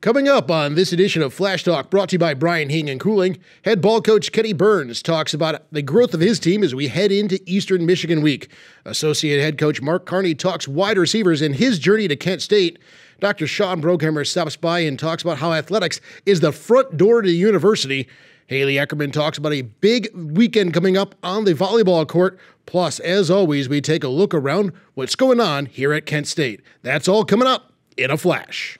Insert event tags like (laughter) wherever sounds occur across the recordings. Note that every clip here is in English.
Coming up on this edition of Flash Talk, brought to you by Brian Heating and Cooling, head ball coach Kenni Burns talks about the growth of his team as we head into Eastern Michigan week. Associate head coach Mark Carney talks wide receivers and his journey to Kent State. Dr. Sean Broghammer stops by and talks about how athletics is the front door to the university. Haley Eckerman talks about a big weekend coming up on the volleyball court. Plus, as always, we take a look around what's going on here at Kent State. That's all coming up in a flash.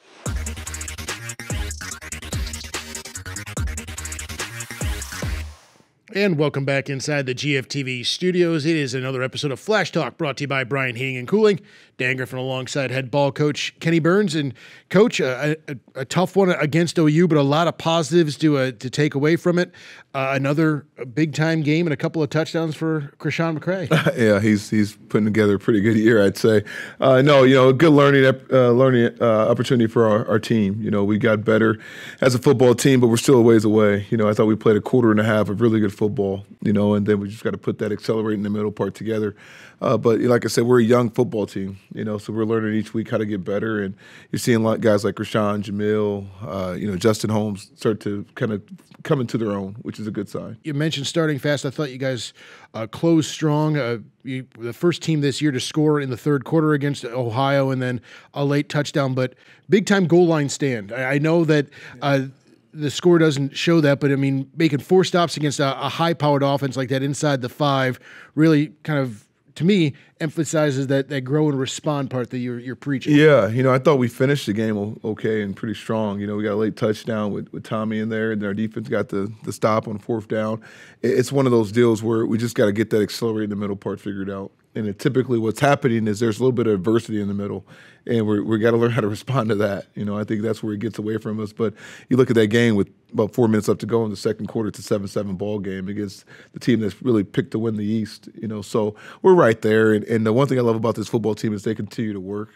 And welcome back inside the GFTV studios. It is another episode of Flash Talk brought to you by Brian Heating and Cooling. Dan Griffin alongside head ball coach Kenni Burns. And coach, a, a, a tough one against OU, but a lot of positives to, uh, to take away from it. Uh, another big time game and a couple of touchdowns for Chrishon McCray. (laughs) yeah, he's he's putting together a pretty good year, I'd say. Uh, no, you know, a good learning uh, learning uh, opportunity for our, our team. You know, we got better as a football team, but we're still a ways away. You know, I thought we played a quarter and a half of really good football. You know, and then we just got to put that accelerate in the middle part together. Uh, but like I said, we're a young football team, you know, so we're learning each week how to get better. And you're seeing like guys like Rashawn, Jamil, uh, you know, Justin Holmes start to kind of come into their own, which is a good sign. You mentioned starting fast. I thought you guys uh, closed strong. Uh, you, the first team this year to score in the third quarter against Ohio, and then a late touchdown, but big time goal line stand. I, I know that uh, the score doesn't show that, but I mean, making four stops against a, a high powered offense like that inside the five really kind of to me emphasizes that that grow and respond part that you're you're preaching. Yeah, you know, I thought we finished the game okay and pretty strong. You know, we got a late touchdown with, with Tommy in there, and our defense got the the stop on fourth down. It's one of those deals where we just got to get that accelerate in the middle part figured out. And it, typically, what's happening is there's a little bit of adversity in the middle, and we we got to learn how to respond to that. You know, I think that's where it gets away from us. But you look at that game with about four minutes left to go in the second quarter. It's a seven-seven ball game against the team that's really picked to win the East. You know, so we're right there. And, and the one thing I love about this football team is they continue to work.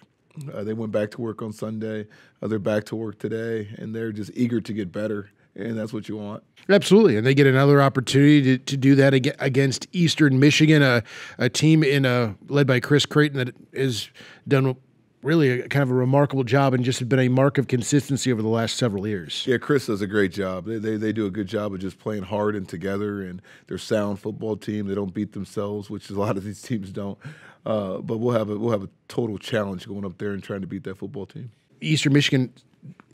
Uh, they went back to work on Sunday. Uh, they're back to work today, and they're just eager to get better and that's what you want. Absolutely, and they get another opportunity to, to do that against Eastern Michigan, a, a team in a led by Chris Creighton that has done really a, kind of a remarkable job and just been a mark of consistency over the last several years. Yeah, Chris does a great job. They, they, they do a good job of just playing hard and together, and they're sound football team. They don't beat themselves, which a lot of these teams don't. Uh, but we'll have a we'll have a total challenge going up there and trying to beat that football team. Eastern Michigan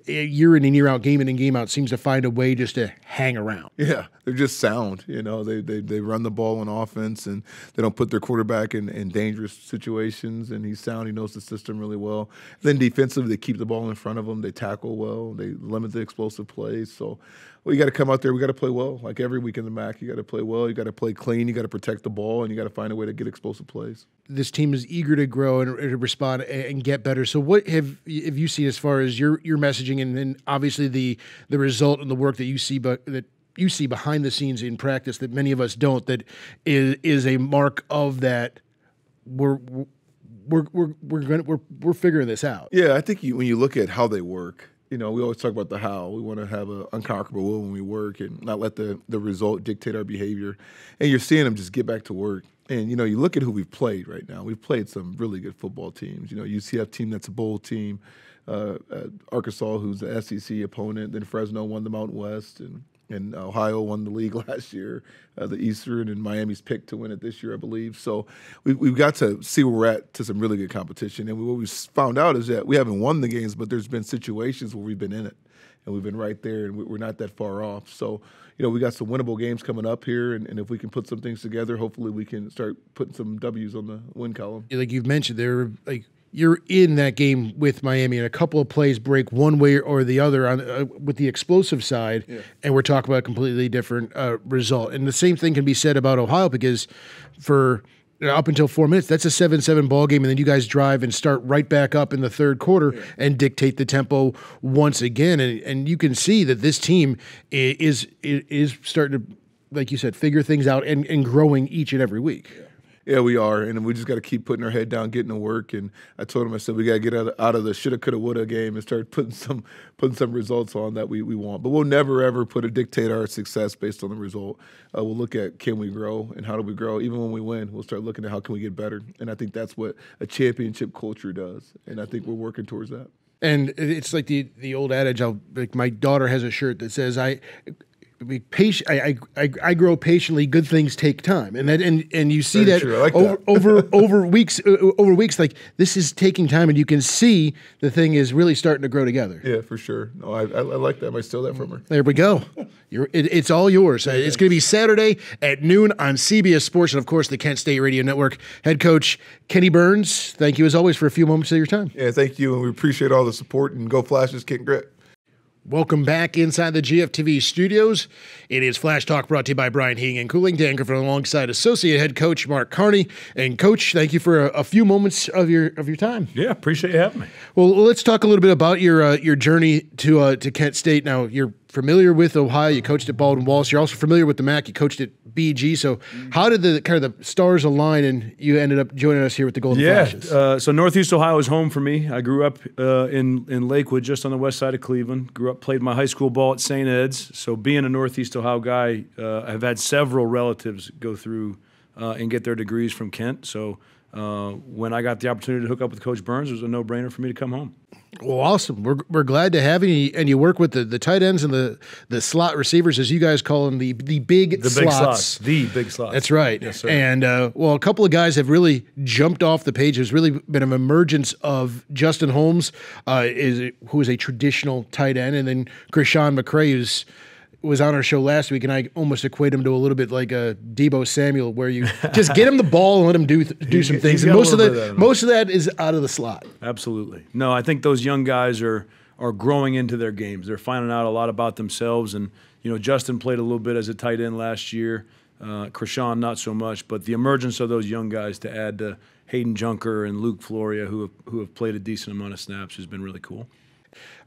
year in and year out, game in and game out, seems to find a way just to hang around. Yeah, they're just sound. You know, they they, they run the ball on offense and they don't put their quarterback in, in dangerous situations. And he's sound. He knows the system really well. Then defensively, they keep the ball in front of them. They tackle well. They limit the explosive plays. So well, you got to come out there. We got to play well. Like every week in the MAC, you got to play well. You got to play clean. You got to protect the ball, and you got to find a way to get explosive plays. This team is eager to grow and to respond and get better. So, what have have you seen as far as your your messaging, and then obviously the the result and the work that you see, but that you see behind the scenes in practice that many of us don't. That is is a mark of that. We're we're we're we're gonna we're we're figuring this out. Yeah, I think you, when you look at how they work you know, we always talk about the how. We want to have an unconquerable will when we work and not let the, the result dictate our behavior. And you're seeing them just get back to work. And, you know, you look at who we've played right now. We've played some really good football teams. You know, UCF team that's a bowl team, uh, uh, Arkansas, who's the SEC opponent, then Fresno won the Mountain West, and and Ohio won the league (laughs) last year, uh, the Eastern, and Miami's picked to win it this year, I believe. So we, we've got to see where we're at to some really good competition. And what we found out is that we haven't won the games, but there's been situations where we've been in it, and we've been right there, and we're not that far off. So you know, we got some winnable games coming up here, and, and if we can put some things together, hopefully we can start putting some W's on the win column. Like you've mentioned, there like you're in that game with Miami, and a couple of plays break one way or the other on uh, with the explosive side, yeah. and we're talking about a completely different uh, result. And the same thing can be said about Ohio because for up until four minutes, that's a seven-seven ball game, and then you guys drive and start right back up in the third quarter yeah. and dictate the tempo once again. And and you can see that this team is is, is starting to, like you said, figure things out and, and growing each and every week. Yeah. Yeah, we are, and we just got to keep putting our head down, getting to work. And I told him, I said, we got to get out of, out of the shoulda, coulda, woulda game and start (laughs) putting some putting some results on that we, we want. But we'll never ever put a dictate our success based on the result. Uh, we'll look at can we grow and how do we grow. Even when we win, we'll start looking at how can we get better. And I think that's what a championship culture does. And I think we're working towards that. And it's like the the old adage. I'll, like my daughter has a shirt that says, "I be patient. I, I I grow patiently. Good things take time, and that and and you see Very that, like over that. (laughs) over over weeks uh, over weeks. Like this is taking time, and you can see the thing is really starting to grow together. Yeah, for sure. No, I, I, I like that. I steal that from her. There we go. You're, it, it's all yours. Uh, It's going to be Saturday at noon on CBS Sports and, of course, the Kent State Radio Network. Head coach Kenni Burns, thank you as always for a few moments of your time. Yeah, thank you, and we appreciate all the support. And go Flashes, Kent Grit. Welcome back inside the GFTV studios. It is Flash Talk brought to you by Brian Heating and Cooling. Dan Griffin alongside Associate Head Coach Mark Carney. And Coach, thank you for a, a few moments of your of your time. Yeah, appreciate you having me. Well, let's talk a little bit about your uh, your journey to uh, to Kent State. Now, you're familiar with Ohio. You coached at Baldwin Wallace. You're also familiar with the MAC. You coached at BG. So, how did the kind of the stars align and you ended up joining us here with the Golden Yeah, Flashes? uh, so Northeast Ohio is home for me. I grew up uh, in in Lakewood, just on the west side of Cleveland. Grew up, played my high school ball at St. Ed's. So being a Northeast Ohio guy, uh, I've had several relatives go through uh, and get their degrees from Kent. So uh, when I got the opportunity to hook up with Coach Burns, it was a no brainer for me to come home. Well, awesome. We're, we're glad to have you, and you work with the, the tight ends and the, the slot receivers, as you guys call them, the the big The slots. big slots, the big slots. That's right. Yes, sir. And uh, well, a couple of guys have really jumped off the page. There's really been an emergence of Justin Holmes, uh, is who is a traditional tight end, and then Chrishon McCray, who's was on our show last week, and I almost equate him to a little bit like a Deebo Samuel, where you (laughs) just get him the ball and let him do do some he's things. And most of that of that in him. most of that is out of the slot. Absolutely. No, I think those young guys are are growing into their games. They're finding out a lot about themselves. And you know, Justin played a little bit as a tight end last year. Uh, Chrishon not so much, but the emergence of those young guys to add to Hayden Junker and Luke Floriea, who have, who have played a decent amount of snaps, has been really cool.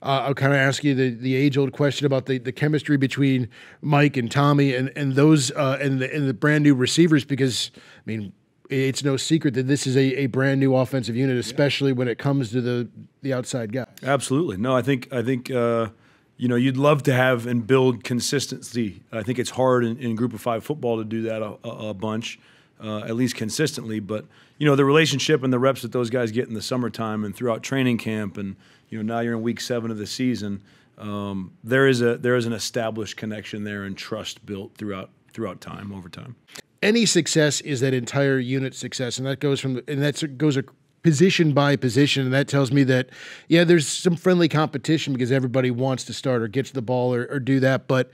Uh, I'll kind of ask you the, the age old question about the, the chemistry between Mike and Tommy and and those uh, and the and the brand new receivers because I mean it's no secret that this is a, a brand new offensive unit, especially when it comes to the the outside guy. Absolutely. No, I think I think uh, you know you'd love to have and build consistency. I think it's hard in, in group of five football to do that a, a, a bunch, uh, at least consistently. But you know the relationship and the reps that those guys get in the summertime and throughout training camp, and you know now you're in week seven of the season. Um, there is a there is an established connection there and trust built throughout throughout time over time. Any success is that entire unit success, and that goes from and that goes a position by position, and that tells me that yeah, there's some friendly competition because everybody wants to start or get to the ball or, or do that, but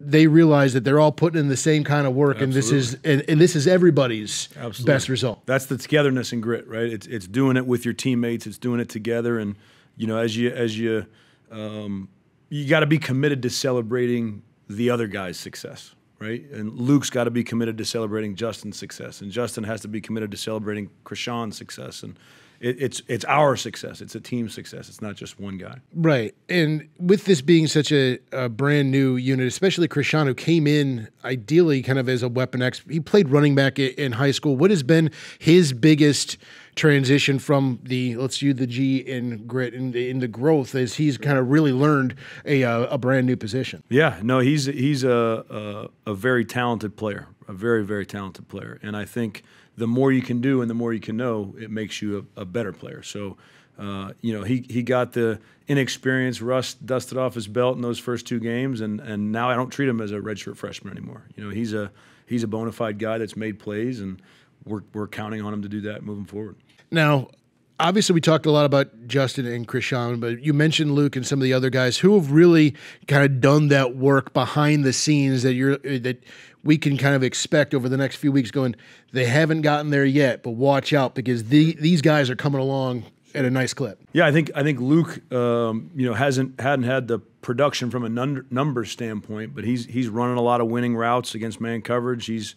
they realize that they're all putting in the same kind of work, and this is and, and this is everybody's best result. That's the togetherness and grit, right? It's it's doing it with your teammates. It's doing it together, and you know, as you as you um, you got to be committed to celebrating the other guy's success, right? And Luke's got to be committed to celebrating Justin's success, and Justin has to be committed to celebrating Chrishon's success, and it, it's it's our success. It's a team success. It's not just one guy. Right. And with this being such a, a brand new unit, especially Chrishon, who came in ideally kind of as a weapon X, he played running back in high school. What has been his biggest transition from the, let's use the G in grit, in the, in the growth, as he's kind of really learned a, uh, a brand new position? Yeah, no, he's he's a, a a very talented player, a very very talented player, and I think the more you can do and the more you can know, it makes you a, a better player. So, uh, you know, he he got the inexperience, rust dusted off his belt in those first two games, and and now I don't treat him as a redshirt freshman anymore. You know, he's a he's a bona fide guy that's made plays, and we're we're counting on him to do that moving forward. Now, obviously, we talked a lot about Justin and Chrishon, but you mentioned Luke and some of the other guys who have really kind of done that work behind the scenes that you're that we can kind of expect over the next few weeks. Going, they haven't gotten there yet, but watch out because the, these guys are coming along at a nice clip. Yeah, I think I think Luke, um, you know, hasn't hadn't had the production from a nun- number standpoint, but he's he's running a lot of winning routes against man coverage. He's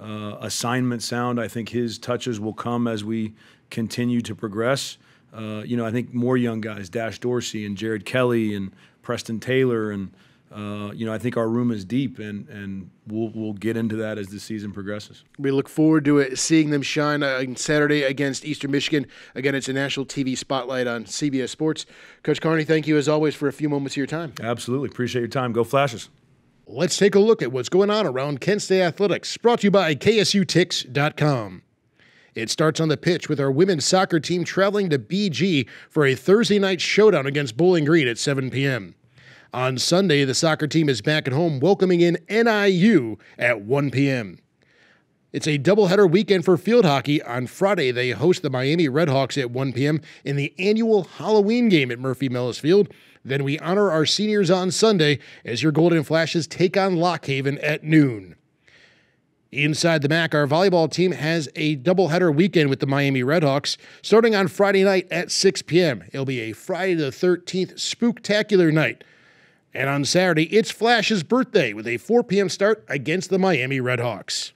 uh, assignment sound. I think his touches will come as we continue to progress. Uh, you know, I think more young guys, Dash Dorsey and Jared Kelly and Preston Taylor, and uh, you know, I think our room is deep, and and we'll we'll get into that as the season progresses. We look forward to it, seeing them shine uh, on Saturday against Eastern Michigan. Again, it's a national TV spotlight on CBS Sports. Coach Carney, thank you as always for a few moments of your time. Absolutely, appreciate your time. Go Flashes. Let's take a look at what's going on around Kent State Athletics, brought to you by KSUTix.com. It starts on the pitch with our women's soccer team traveling to BG for a Thursday night showdown against Bowling Green at 7 p.m. On Sunday, the soccer team is back at home welcoming in NIU at 1 p.m. It's a doubleheader weekend for field hockey. On Friday, they host the Miami Redhawks at 1 p.m. in the annual Halloween game at Murphy Mellis Field. Then we honor our seniors on Sunday as your Golden Flashes take on Lock Haven at noon. Inside the MAC, our volleyball team has a doubleheader weekend with the Miami Redhawks starting on Friday night at 6 p.m. It'll be a Friday the 13th spooktacular night. And on Saturday, it's Flash's birthday with a 4 p.m. start against the Miami Redhawks.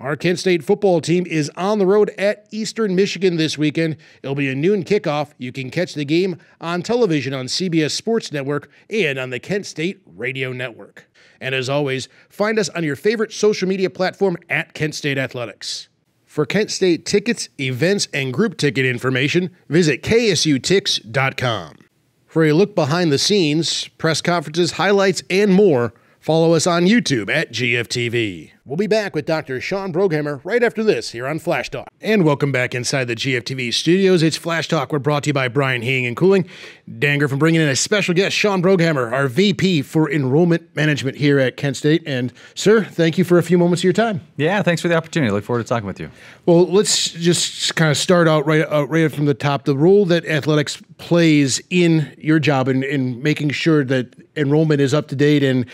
Our Kent State football team is on the road at Eastern Michigan this weekend. It'll be a noon kickoff. You can catch the game on television on CBS Sports Network and on the Kent State Radio Network. And as always, find us on your favorite social media platform at Kent State Athletics. For Kent State tickets, events, and group ticket information, visit ksutix.com. For a look behind the scenes, press conferences, highlights, and more, follow us on YouTube at GFTV. We'll be back with Dr. Sean Broghammer right after this here on Flash Talk. And welcome back inside the GFTV studios. It's Flash Talk. We're brought to you by Brian Heating and Cooling. Dan Griffin bringing in a special guest, Sean Broghammer, our VP for Enrollment Management here at Kent State. And, sir, thank you for a few moments of your time. Yeah, thanks for the opportunity. I look forward to talking with you. Well, let's just kind of start out right, uh, right from the top. The role that athletics plays in your job in, in making sure that enrollment is up to date and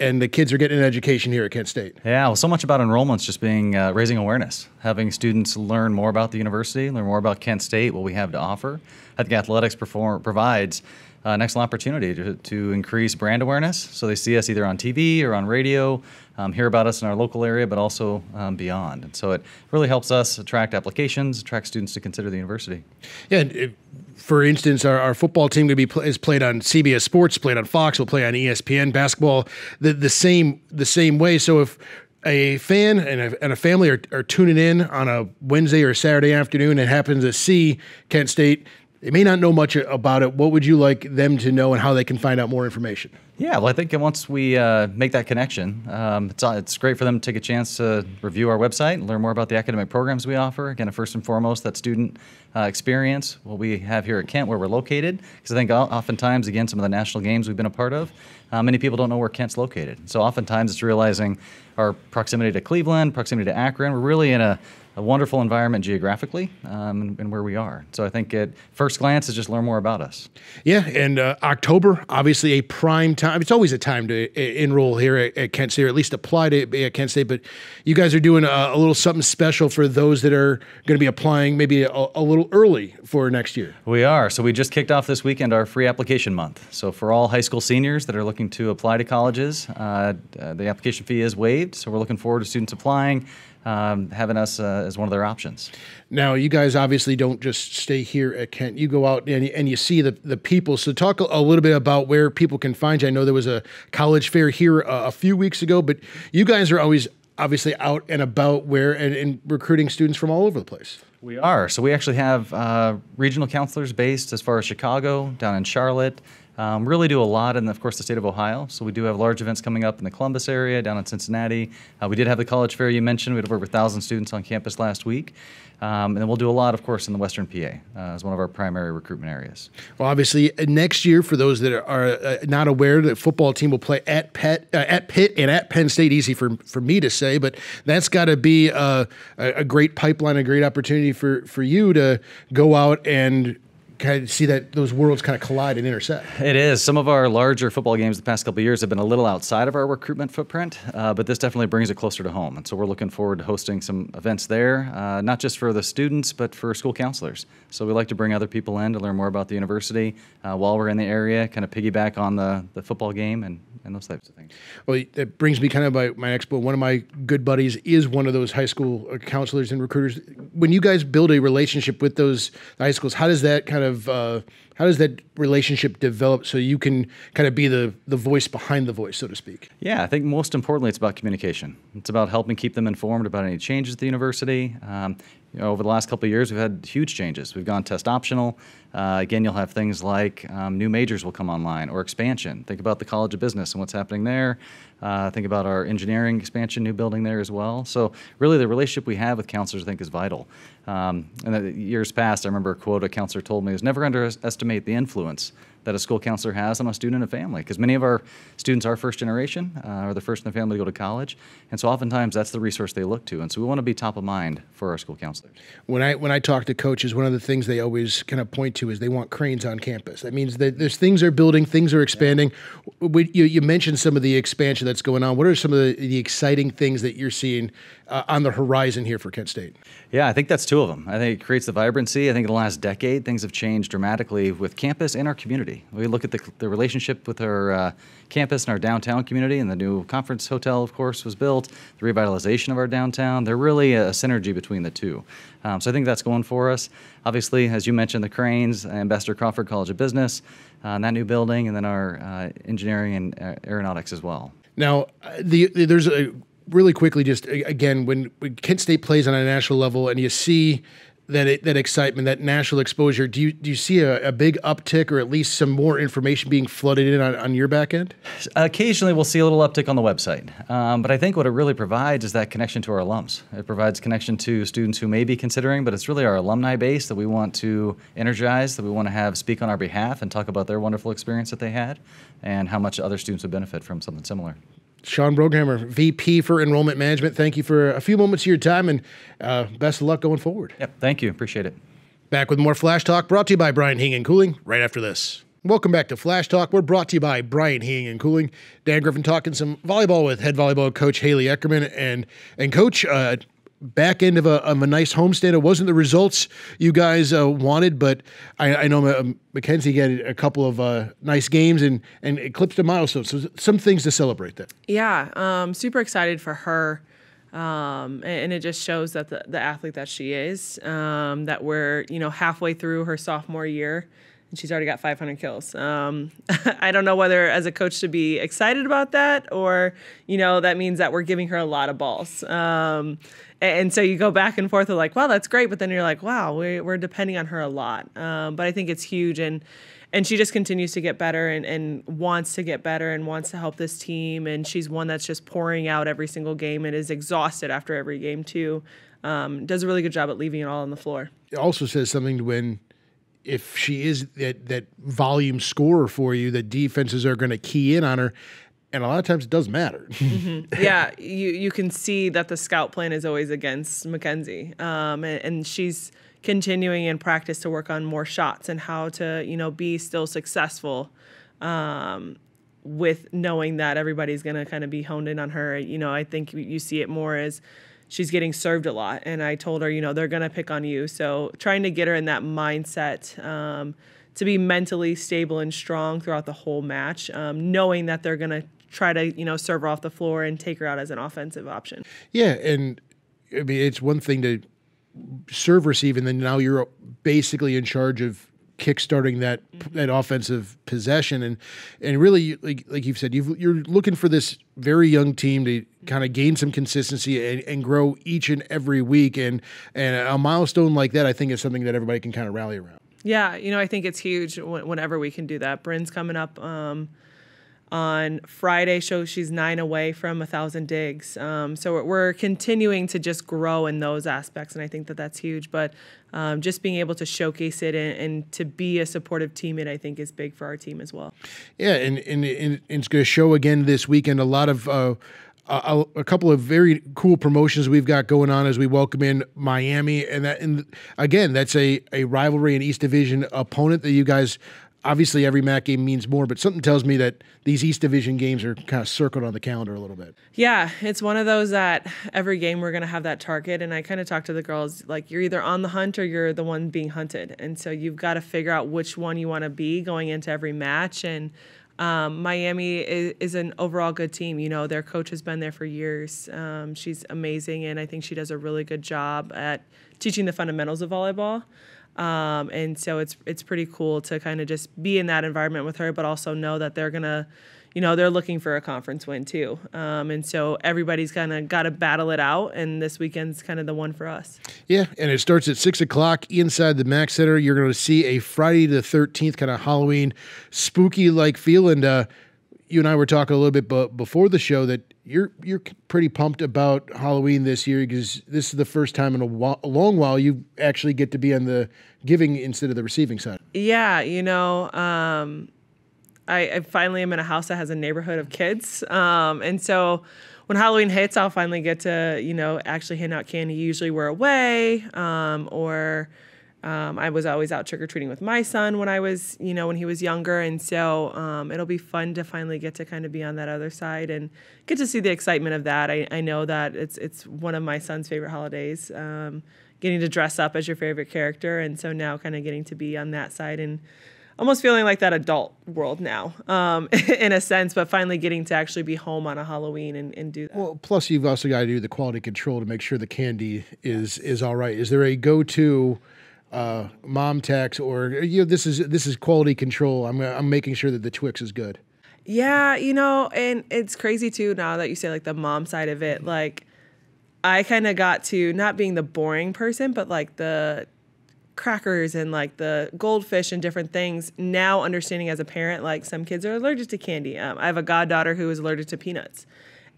and the kids are getting an education here at Kent State. Yeah, well, so much about enrollments just being uh, raising awareness, having students learn more about the university, learn more about Kent State, what we have to offer. I think athletics perform, provides uh, an excellent opportunity to, to increase brand awareness. So they see us either on TV or on radio, um, hear about us in our local area, but also um, beyond. And so it really helps us attract applications, attract students to consider the university. Yeah. It, for instance, our, our football team to be is played on CBS Sports, played on Fox, will play on ESPN. Basketball, the the same the same way. So if a fan and a, and a family are, are tuning in on a Wednesday or Saturday afternoon and happens to see Kent State, they may not know much about it. What would you like them to know and how they can find out more information? Yeah, well, I think once we uh, make that connection, um, it's, it's great for them to take a chance to review our website and learn more about the academic programs we offer. Again, first and foremost, that student uh, experience, what we have here at Kent, where we're located. Because I think oftentimes, again, some of the national games we've been a part of, uh, many people don't know where Kent's located. So oftentimes it's realizing our proximity to Cleveland, proximity to Akron. We're really in a a wonderful environment geographically um, and, and, where we are. So I think at first glance is just learn more about us. Yeah, and uh, October, obviously a prime time. It's always a time to uh, enroll here at, at, Kent State, or at least apply to at Kent State. But you guys are doing a, a little something special for those that are going to be applying maybe a, a, little early for next year. We are. So we just kicked off this weekend our free application month. So for all high school seniors that are looking to apply to colleges, uh, uh the application fee is waived. So we're looking forward to students applying um, having us uh, as one of their options. Now, you guys obviously don't just stay here at Kent. You go out and, and you see the, the people. So, talk a, a little bit about where people can find you. I know there was a college fair here uh, a few weeks ago, but you guys are always obviously out and about where and, and recruiting students from all over the place. We are. So, we actually have uh, regional counselors based as far as Chicago, down in Charlotte. Um, really do a lot in, of course, the state of Ohio. So we do have large events coming up in the Columbus area, down in Cincinnati. Uh, we did have the college fair you mentioned. We had over 1,000 students on campus last week. Um, and then we'll do a lot, of course, in the Western PA uh, as one of our primary recruitment areas. Well, obviously, uh, next year, for those that are uh, not aware, the football team will play at Pitt, uh, at Pitt and at Penn State. Easy for for me to say, but that's got to be uh, a, a great pipeline, a great opportunity for for you to go out and kind of see that those worlds kind of collide and intersect. It is. Some of our larger football games the past couple years have been a little outside of our recruitment footprint, uh, but this definitely brings it closer to home. And so we're looking forward to hosting some events there, uh, not just for the students, but for school counselors. So we like to bring other people in to learn more about the university uh, while we're in the area, kind of piggyback on the, the football game and, and those types of things. Well, that brings me kind of my, my next point. One of my good buddies is one of those high school uh, counselors and recruiters. When you guys build a relationship with those high schools, how does that kind of uh, how does that relationship develop so you can kind of be the the voice behind the voice, so to speak? Yeah, I think most importantly, it's about communication. It's about helping keep them informed about any changes at the university. Um, you know, over the last couple of years, we've had huge changes. We've gone test optional. Uh, again, you'll have things like um, new majors will come online or expansion. Think about the College of Business and what's happening there. Uh, think about our engineering expansion, new building there as well. So really, the relationship we have with counselors, I think, is vital. Um, and the years past, I remember a quote a counselor told me is never underestimate the influence that a school counselor has on a student and a family. Because many of our students are first generation, uh, or the first in the family to go to college, and so oftentimes that's the resource they look to. And so we want to be top of mind for our school counselors. When I when I talk to coaches, one of the things they always kind of point to is they want cranes on campus. That means that there's things are building, things are expanding. We, you, you, mentioned some of the expansion that's going on. What are some of the, the exciting things that you're seeing uh, on the horizon here for Kent State? Yeah, I think that's two of them. I think it creates the vibrancy. I think in the last decade, things have changed dramatically with campus and our community. We look at the, the relationship with our uh, campus and our downtown community, and the new conference hotel, of course, was built, the revitalization of our downtown. They're really a synergy between the two. Um, so I think that's going for us. Obviously, as you mentioned, the cranes, Ambassador Crawford College of Business, uh, and that new building, and then our uh, engineering and uh, aeronautics as well. Now, the, the, there's a really quickly, just again, when, Kent State plays on a national level and you see that that excitement, that national exposure, do you do you see a, a, big uptick or at least some more information being flooded in on, on your back end? Occasionally, we'll see a little uptick on the website, um, but I think what it really provides is that connection to our alums. It provides connection to students who may be considering, but it's really our alumni base that we want to energize, that we want to have speak on our behalf and talk about their wonderful experience that they had, and how much other students would benefit from something similar. Sean Broghammer, VP for Enrollment Management. Thank you for a few moments of your time and uh, best of luck going forward. Yep, thank you. Appreciate it. Back with more Flash Talk brought to you by Brian Heating and Cooling right after this. Welcome back to Flash Talk. We're brought to you by Brian Heating and Cooling. Dan Griffin talking some volleyball with head volleyball coach Haley Eckerman and and coach. Uh, back end of a, of a nice homestand. It wasn't the results you guys uh, wanted, but I, I know uh, Mackenzie had a couple of uh, nice games and, and eclipsed a milestone. So some things to celebrate there. Yeah, um, super excited for her. Um, and, it just shows that the, the athlete that she is, um, that we're, you know, halfway through her sophomore year and she's already got 500 kills. Um, (laughs) I don't know whether as a coach to be excited about that or, you know, that means that we're giving her a lot of balls. And so you go back and forth of like, wow, that's great, but then you're like, wow, we, we're depending on her a lot. Um, but I think it's huge, and and she just continues to get better and, and wants to get better and wants to help this team. And she's one that's just pouring out every single game and is exhausted after every game too. Um, does a really good job at leaving it all on the floor. It also says something to when if she is that that volume scorer for you, that defenses are going to key in on her and a lot of times it does matter. (laughs) mm-hmm. Yeah, you you can see that the scout plan is always against Mackenzie, um, and, and, she's continuing in practice to work on more shots and how to you know be still successful. Um, with knowing that everybody's going to kind of be honed in on her, you know, I think you see it more as she's getting served a lot. And I told her, you know, they're going to pick on you. So trying to get her in that mindset um, to be mentally stable and strong throughout the whole match, um, knowing that they're going to try to you know serve her off the floor and take her out as an offensive option. Yeah, and I mean it's one thing to serve receive, and then now you're basically in charge of kickstarting that mm-hmm. that offensive possession and and really like like you've said you are looking for this very young team to kind of gain some consistency and, and, grow each and every week and and a milestone like that I think is something that everybody can kind of rally around. Yeah, you know I think it's huge whenever we can do that. Bryn's coming up. Um, on Friday shows she's nine away from a thousand digs. Um, so we're continuing to just grow in those aspects, and I think that that's huge. But um, just being able to showcase it and, and, to be a supportive teammate, I think, is big for our team as well. Yeah, and, and, and it's going to show again this weekend. A lot of uh, a, a, couple of very cool promotions we've got going on as we welcome in Miami, and that and again that's a a rivalry and East Division opponent that you guys obviously every MAC game means more, but something tells me that these East Division games are kind of circled on the calendar a little bit. Yeah, it's one of those that every game we're going to have that target. And I kind of talk to the girls like you're either on the hunt or you're the one being hunted. And so you've got to figure out which one you want to be going into every match. And um, Miami is, is, an overall good team. You know, their coach has been there for years. Um, she's amazing, and I think she does a really good job at teaching the fundamentals of volleyball. Um, and so it's it's pretty cool to kind of just be in that environment with her, but also know that they're gonna, you know, they're looking for a conference win too. Um, and so everybody's kind of got to battle it out. And this weekend's kind of the one for us. Yeah, and it starts at six o'clock inside the Mac Center. You're going to see a Friday the 13th kind of Halloween spooky like feel. And uh, you and I were talking a little bit b- before the show that you're you're pretty pumped about Halloween this year because this is the first time in a, while, a long while you actually get to be on the giving instead of the receiving side. Yeah, you know, um, I, I, finally am in a house that has a neighborhood of kids. Um, and so when Halloween hits, I'll finally get to, you know, actually hand out candy. Usually we're away um, or um, I was always out trick or treating with my son when I was, you know, when he was younger. And so um, it'll be fun to finally get to kind of be on that other side and get to see the excitement of that. I, I know that it's, it's one of my son's favorite holidays um, getting to dress up as your favorite character. And so now kind of getting to be on that side and almost feeling like that adult world now, um, (laughs) in a sense, but finally getting to actually be home on a Halloween and, and do that. Well, plus you've also got to do the quality control to make sure the candy is is all right. Is there a go to? Uh, mom tax or you know this is this is quality control. I'm I'm making sure that the Twix is good. Yeah, you know, and it's crazy too now that you say like the mom side of it. Like I kind of got to not being the boring person, but like the crackers and like the goldfish and different things. Now understanding as a parent, like some kids are allergic to candy. Um, I have a goddaughter who is allergic to peanuts.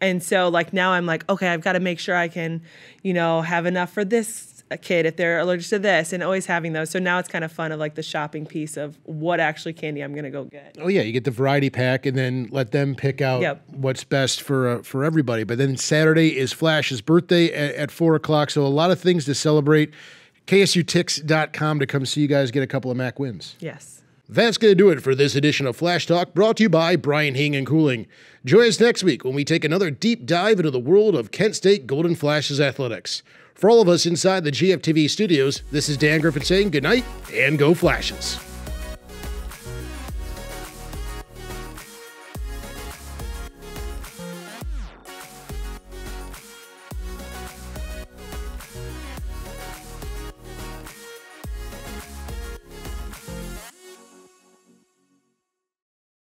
And so like now I'm like, okay, I've got to make sure I can, you know, have enough for this kid if they're allergic to this and always having those. So now it's kind of fun of like the shopping piece of what actually candy I'm going to go get. Oh yeah, you get the variety pack and then let them pick out Yep. what's best for uh, for everybody. But then Saturday is Flash's birthday at, at four o'clock, so a lot of things to celebrate. KSUTix.com to come see you guys get a couple of Mac wins. Yes. That's going to do it for this edition of Flash Talk, brought to you by Brian Heating and Cooling. Join us next week when we take another deep dive into the world of Kent State Golden Flashes athletics. For all of us inside the GFTV studios, this is Dan Griffin saying goodnight and go Flashes.